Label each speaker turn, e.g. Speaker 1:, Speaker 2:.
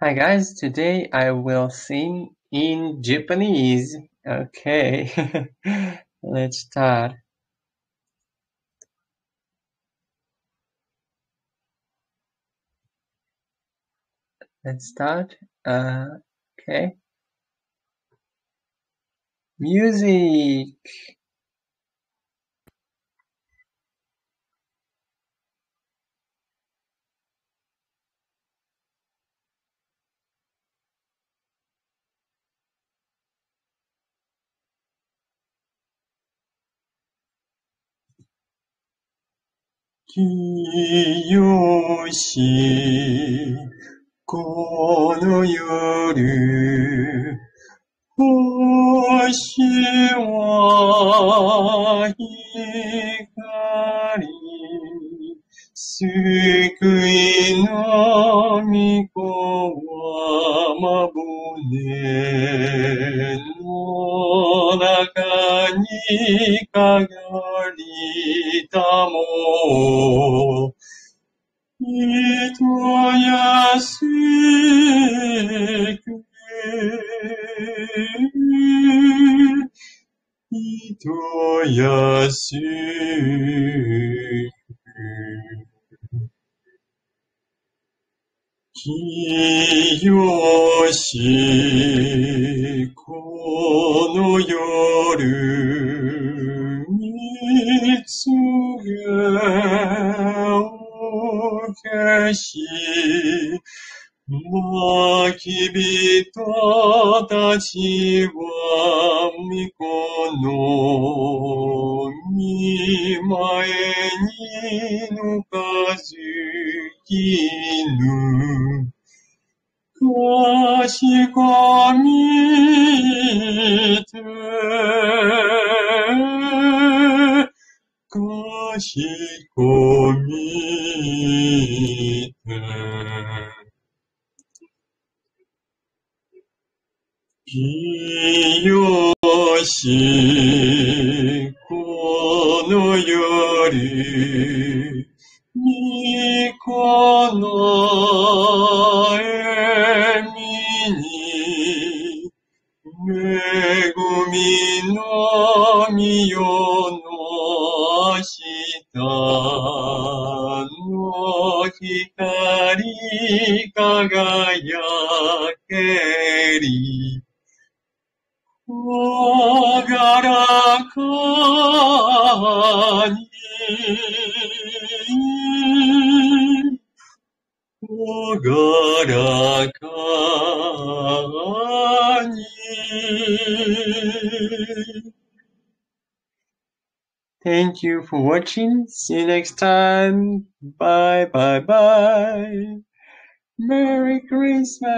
Speaker 1: Hi guys, today I will sing in Japanese. Okay, let's start. Let's start. Uh, okay. Music. よし、この夜、星は光、救いの御子はまぶねの中にたも、糸やすく、糸やすく、きよし、この夜、し、まき人たちは、みこの見前にぬかずきぬ。かしこみて、しこみて。きよし、この夜、みこのえみに、めぐみのみよの光輝けり、ほがらかに、ほがらか Thank you for watching. See you next time. Bye bye bye. Merry Christmas.